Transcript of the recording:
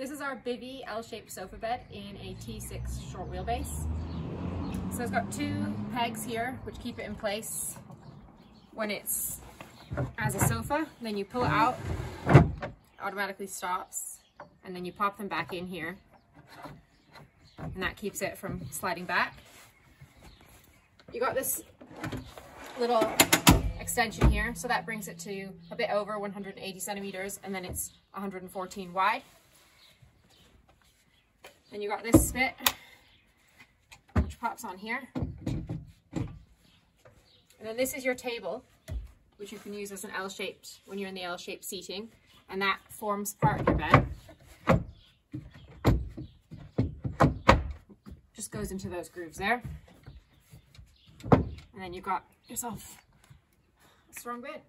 This is our Bivi L-shaped sofa bed in a T6 short wheelbase. So it's got two pegs here which keep it in place when it's as a sofa. Then you pull it out, automatically stops, and then you pop them back in here. And that keeps it from sliding back. You got this little extension here, so that brings it to a bit over 180 centimeters, and then it's 114 wide. Then you got this spit, which pops on here. And then this is your table, which you can use as an L-shaped, when you're in the L-shaped seating, and that forms part of your bed. Just goes into those grooves there. And then you've got yourself a strong bed.